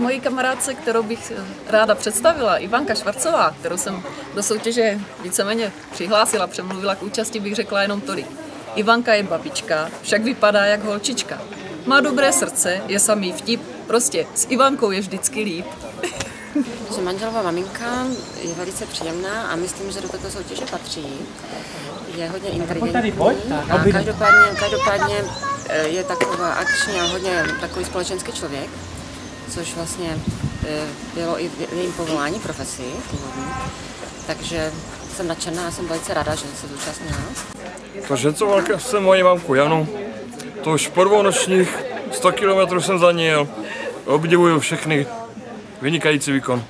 mojí kamarádce, kterou bych ráda představila, Ivanka Švarcová, kterou jsem do soutěže víceméně přihlásila, přemluvila k účasti, bych řekla jenom tolik. Ivanka je babička, však vypadá jak holčička. Má dobré srdce, je samý vtip, prostě s Ivankou je vždycky líp. Že manželová maminka je velice příjemná a myslím, že do této soutěže patří. Je hodně inteligentní a každopádně, každopádně eh, je taková akční a hodně takový společenský člověk, což vlastně eh, bylo i jejím povolání, profesi původní. Takže jsem nadšená a jsem velice ráda, že se zúčastnila. Kožencovalka jsem moji mamku Janu. To už po dvou nočních 100 km jsem za ní jel. Obdivuju všechny. Vynikající výkon.